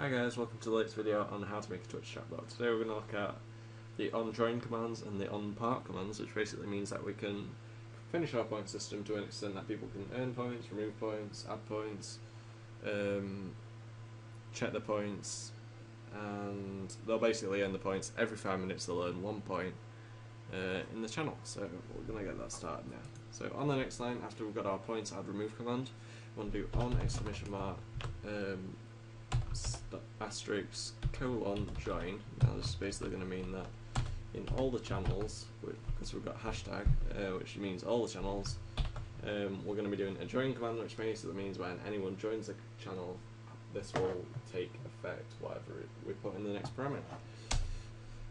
Hi guys, welcome to the latest video on how to make a Twitch chatbot. Today we're going to look at the on join commands and the on part commands, which basically means that we can finish our point system to an extent that people can earn points, remove points, add points, um, check the points, and they'll basically earn the points every five minutes. They'll earn one point uh, in the channel. So we're going to get that started now. So on the next line, after we've got our points add remove command, we want to do on exclamation mark um, asterisk colon join. Now this is basically going to mean that in all the channels, because we've got hashtag, uh, which means all the channels, um, we're going to be doing a join command, which basically means when anyone joins the channel, this will take effect, whatever we put in the next parameter.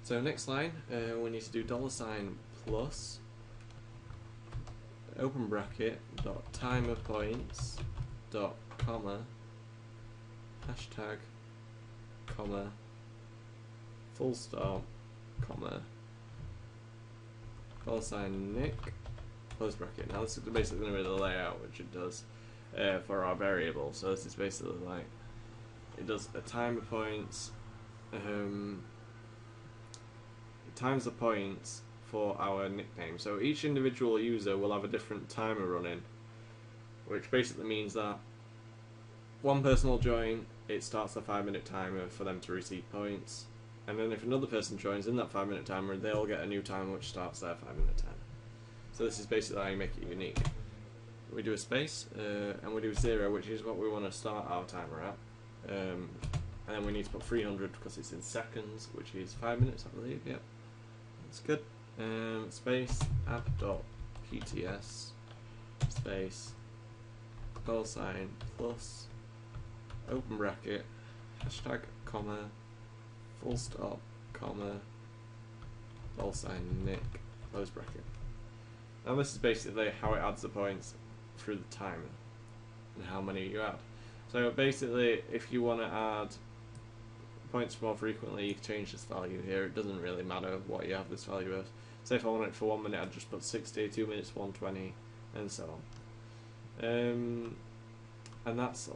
So next line, uh, we need to do dollar sign plus open bracket dot timer points dot comma hashtag comma full stop comma dollar sign nick close bracket. Now this is basically going to be the layout which it does uh, for our variable. So this is basically like it does a timer points um, times the points for our nickname. So each individual user will have a different timer running, which basically means that one person will join, it starts a five minute timer for them to receive points, and then if another person joins in that five minute timer, they'll get a new timer which starts their five minute timer. So this is basically how you make it unique. We do a space, uh, and we do zero, which is what we want to start our timer at. Um, and then we need to put 300 because it's in seconds, which is five minutes, I believe. Yep, that's good um, space add dot pts space dollar sign plus open bracket hashtag comma full stop comma dollar sign nick close bracket. Now this is basically how it adds the points through the timer and how many you add. So basically, if you want to add points more frequently, you change this value here. It doesn't really matter what you have this value as. Say if I want it for one minute, I'd just put 60, two minutes, 120, and so on. Um, and that's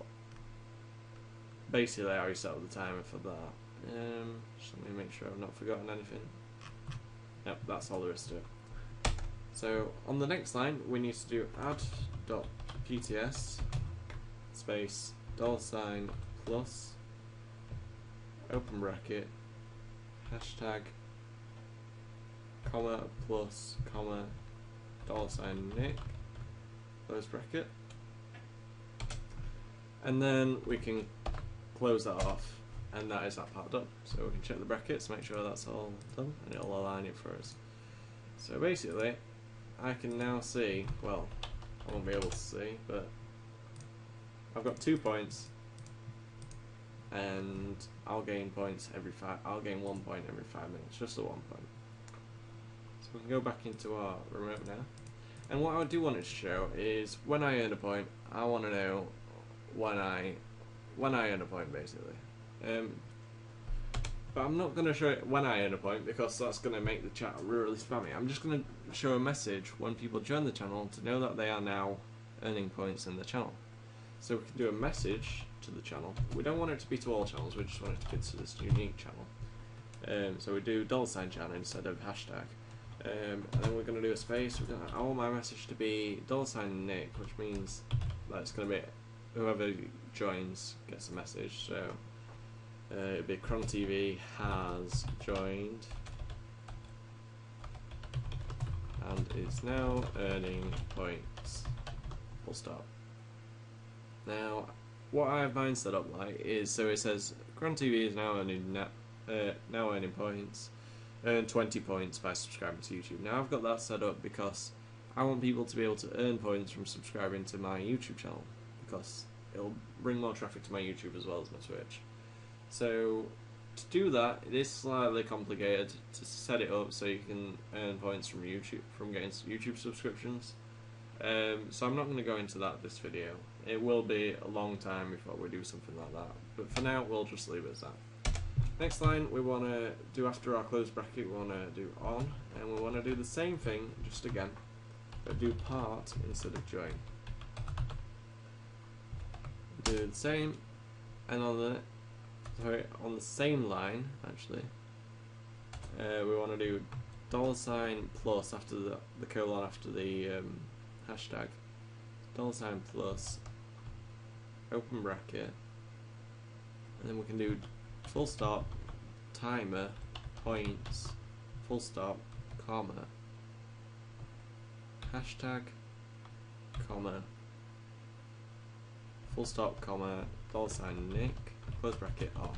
basically how you set up the timer for that. Um, just let me make sure I've not forgotten anything. Yep, that's all there is to it. So on the next line, we need to do add.pts space dollar sign plus open bracket hashtag comma plus comma dollar sign nick close bracket and then we can close that off and that is that part done. So we can check the brackets make sure that's all done and it'll align it for us. So basically I can now see well I won't be able to see but I've got two points and I'll gain points every five I'll gain one point every five minutes just the one point. So we can go back into our remote now. And what I do want it to show is when I earn a point, I want to know when I when I earn a point basically. Um, but I'm not going to show it when I earn a point because that's going to make the chat really spammy. I'm just going to show a message when people join the channel to know that they are now earning points in the channel. So we can do a message to the channel. We don't want it to be to all channels, we just want it to be to this unique channel. Um, so we do dollar sign channel instead of hashtag. Um, and then we're going to do a space. We're gonna, I want my message to be dollar sign Nick, which means that it's going to be whoever joins gets a message. So uh, it'll be Cron TV has joined and is now earning points. Full stop. Now, what I have mine set up like is so it says Cron TV is now earning uh, now earning points earn 20 points by subscribing to YouTube. Now I've got that set up because I want people to be able to earn points from subscribing to my YouTube channel because it'll bring more traffic to my YouTube as well as my Twitch. So to do that, it is slightly complicated to set it up so you can earn points from YouTube from getting YouTube subscriptions. Um, so I'm not going to go into that this video. It will be a long time before we do something like that. But for now, we'll just leave it as that. Next line we want to do after our close bracket, we want to do on, and we want to do the same thing, just again, but do part instead of join. Do the same, and on the sorry, on the same line actually, uh, we want to do dollar sign plus after the the colon after the um, hashtag, dollar sign plus open bracket, and then we can do full stop, timer, points, full stop, comma, hashtag, comma, full stop, comma, dollar sign Nick, close bracket off.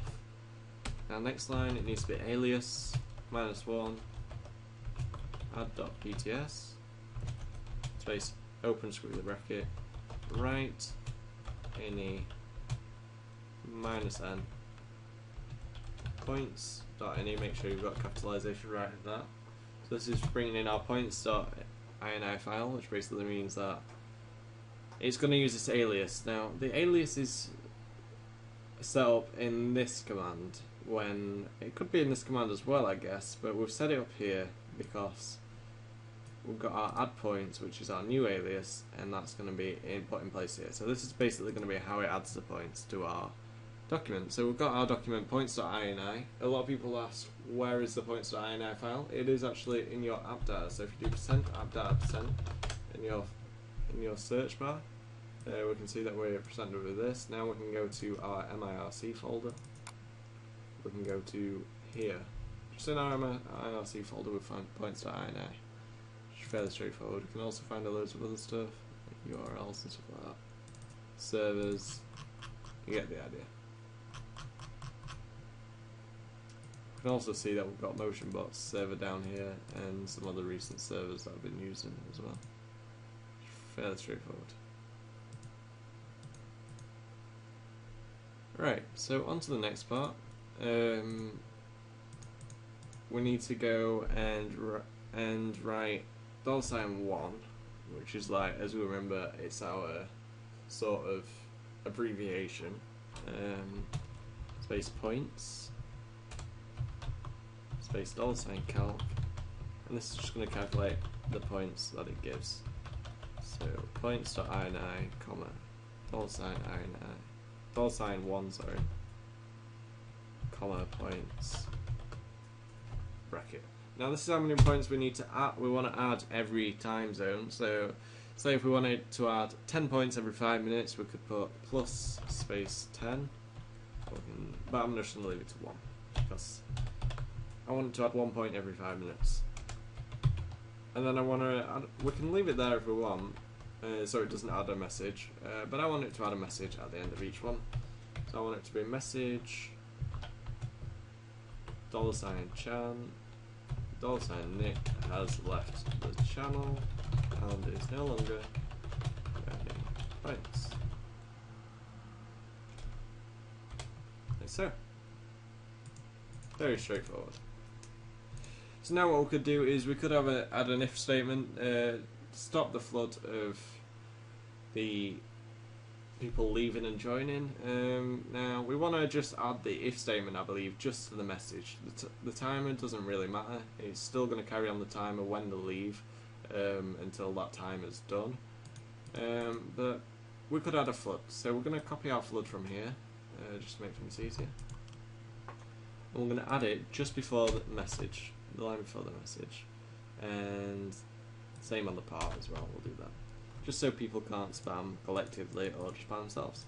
Now next line it needs to be alias minus one add.pts space open squiggly bracket right any minus n points dot any make sure you've got capitalization right in that so this is bringing in our points dot ini file which basically means that it's going to use this alias. Now the alias is set up in this command when it could be in this command as well I guess but we've set it up here because we've got our add points which is our new alias and that's going to be in, put in place here. So this is basically going to be how it adds the points to our document. So we've got our document points.ini a lot of people ask where is the points.ini file? It is actually in your app data. So if you do percent app data percent in your in your search bar we can see that we're presented with this now we can go to our mIRC folder we can go to here just in our mIRC folder we find points.ini fairly straightforward. You can also find a loads of other stuff, like URLs and stuff like that. Servers, you get the idea. You can also see that we've got MotionBots server down here and some other recent servers that I've been using as well. Fairly straightforward. Right, so on to the next part. Um, we need to go and and write dollar sign one, which is like, as we remember, it's our sort of abbreviation. Um, space points, space dollar sign calc, and this is just going to calculate the points that it gives. So points.ini, comma, dollar sign ini, dollar sign one, sorry, comma points, bracket. Now this is how many points we need to add. We want to add every time zone. So, say if we wanted to add 10 points every 5 minutes, we could put plus space 10. Can, but I'm just going to leave it to 1. Because I want to add 1 point every 5 minutes. And then I want to add, we can leave it there if we want, uh, so it doesn't add a message. Uh, but I want it to add a message at the end of each one. So I want it to be message, dollar sign chan, dollar sign Nick has left the channel and is no longer earning points. Like so. Very straightforward. So now what we could do is we could have a, add an if statement, uh, stop the flood of the people leaving and joining. Um, now we want to just add the if statement, I believe, just to the message. The, the timer doesn't really matter. It's still going to carry on the timer when they leave um, until that time is done. Um, but we could add a flood, so we're going to copy our flood from here, uh, just to make things easier. And we're going to add it just before the message, the line before the message, and same on the part as well. We'll do that just so people can't spam collectively or just by themselves.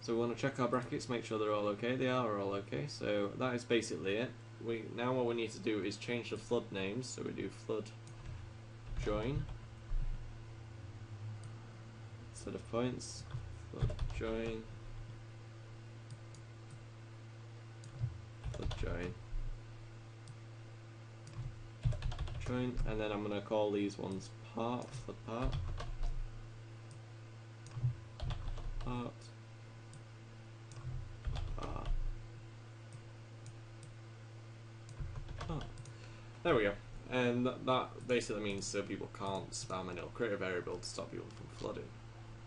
So we want to check our brackets, make sure they're all okay. They are all okay. So that is basically it. We now what we need to do is change the flood names. So we do flood join instead of points. Flood join. Flood join. Join, and then I'm gonna call these ones part flood part. Part. There we go. And that, that basically means so people can't spam and it'll create a variable to stop people from flooding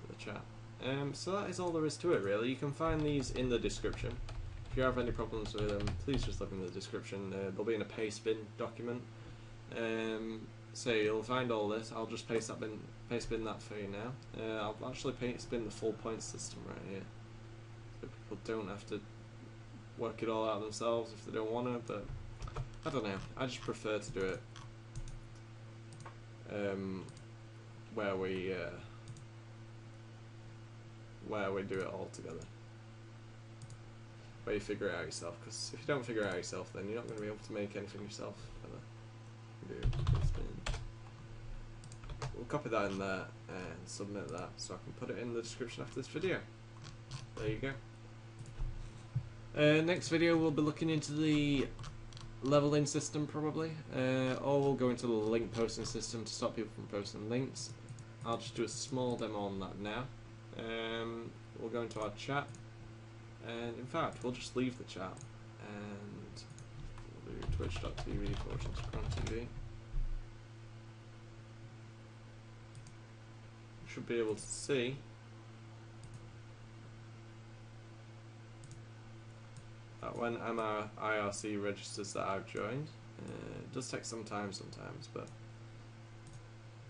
the chat. Um, so that is all there is to it really. You can find these in the description. If you have any problems with them, please just look in the description. Uh, they'll be in a pastebin document. Um, so you'll find all this. I'll just paste that bin, paste bin that for you now. Uh, I'll actually paste bin the full point system right here, so people don't have to work it all out themselves if they don't want to. But I don't know. I just prefer to do it um, where we uh, where we do it all together. Where you figure it out yourself. Because if you don't figure it out yourself, then you're not going to be able to make anything yourself. We'll copy that in there and submit that so I can put it in the description after this video. There you go. Uh, next video we'll be looking into the leveling system probably, uh, or we'll go into the link posting system to stop people from posting links. I'll just do a small demo on that now. Um, we'll go into our chat, and in fact we'll just leave the chat and we'll do twitch.tv forward. Should be able to see that when MR IRC registers that I've joined, uh, it does take some time sometimes, but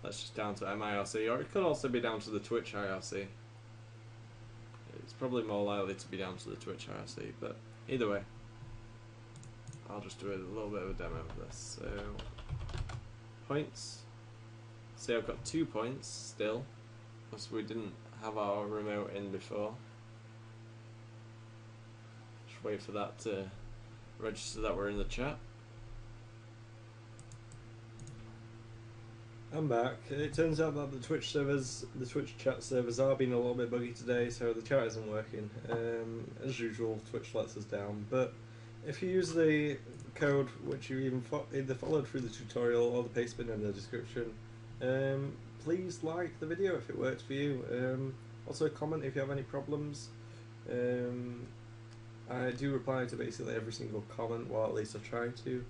that's just down to mIRC, or it could also be down to the Twitch IRC. It's probably more likely to be down to the Twitch IRC, but either way, I'll just do a little bit of a demo of this. So, points. See, I've got two points still, because we didn't have our remote in before Just wait for that to register that we're in the chat. I'm back. It turns out that the Twitch servers, the Twitch chat servers are being a little bit buggy today, so the chat isn't working. Um, as usual, Twitch lets us down. But if you use the code which you even fo either followed through the tutorial or the paste in the description, um, please like the video if it works for you. Um, also comment if you have any problems. Um, I do reply to basically every single comment, well at least I try to.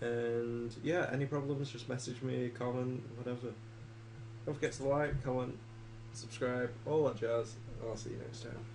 And yeah, any problems, just message me, comment, whatever. Don't forget to like, comment, subscribe, all that jazz. I'll see you next time.